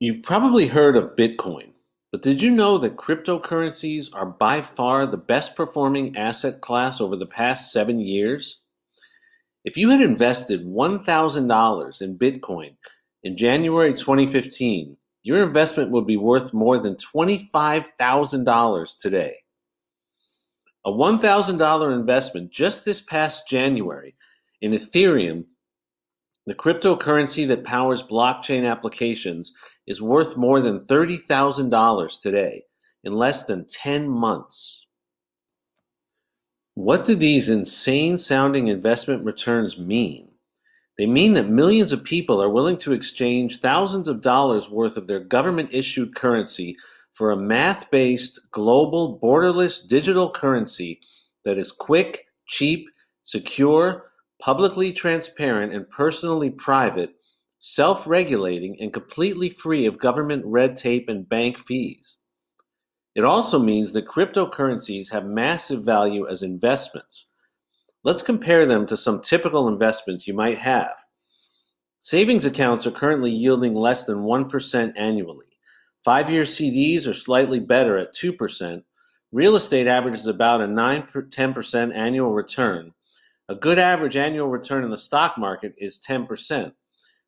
You've probably heard of Bitcoin, but did you know that cryptocurrencies are by far the best performing asset class over the past seven years? If you had invested $1,000 in Bitcoin in January 2015, your investment would be worth more than $25,000 today. A $1,000 investment just this past January in Ethereum, the cryptocurrency that powers blockchain applications, is worth more than $30,000 today in less than 10 months. What do these insane sounding investment returns mean? They mean that millions of people are willing to exchange thousands of dollars worth of their government issued currency for a math based, global, borderless digital currency that is quick, cheap, secure, publicly transparent, and personally private, self regulating, and completely free of government red tape and bank fees. It also means that cryptocurrencies have massive value as investments. Let's compare them to some typical investments you might have. Savings accounts are currently yielding less than 1% annually. Five year CDs are slightly better at 2%. Real estate averages about a 9 10% annual return. A good average annual return in the stock market is 10%.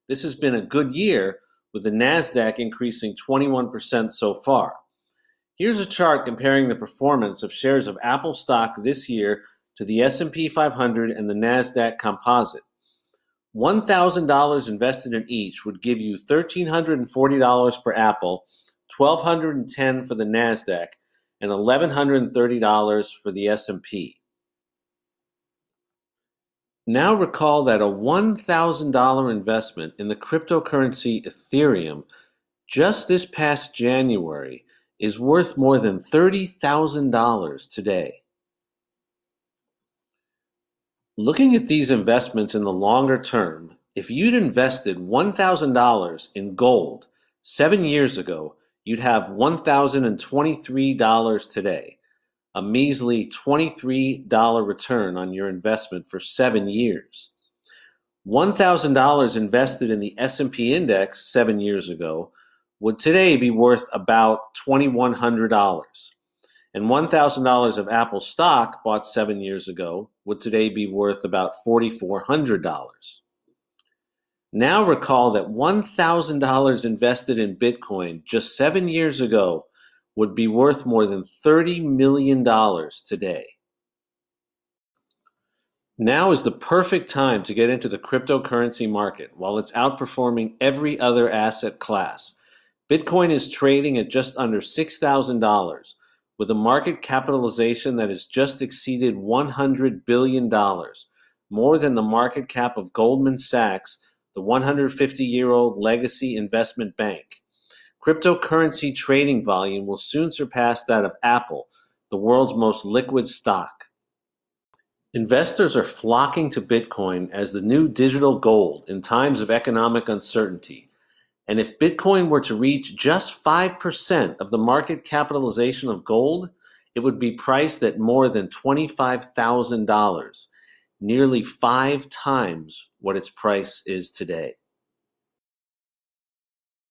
This has been a good year with the Nasdaq increasing 21% so far. Here's a chart comparing the performance of shares of Apple stock this year to the S&P 500 and the Nasdaq Composite. $1,000 invested in each would give you $1,340 for Apple $1,210 for the Nasdaq, and $1,130 for the S&P. Now recall that a $1,000 investment in the cryptocurrency Ethereum just this past January is worth more than $30,000 today. Looking at these investments in the longer term, if you'd invested $1,000 in gold seven years ago, you'd have $1,023 today, a measly $23 return on your investment for 7 years. $1,000 invested in the S&P index 7 years ago would today be worth about $2100. And $1,000 of Apple stock bought 7 years ago would today be worth about $4400. Now recall that $1,000 invested in Bitcoin just seven years ago would be worth more than $30 million today. Now is the perfect time to get into the cryptocurrency market while it's outperforming every other asset class. Bitcoin is trading at just under $6,000 with a market capitalization that has just exceeded $100 billion, more than the market cap of Goldman Sachs the 150 year old legacy investment bank. Cryptocurrency trading volume will soon surpass that of Apple, the world's most liquid stock. Investors are flocking to Bitcoin as the new digital gold in times of economic uncertainty. And if Bitcoin were to reach just 5% of the market capitalization of gold, it would be priced at more than $25,000 nearly five times what its price is today.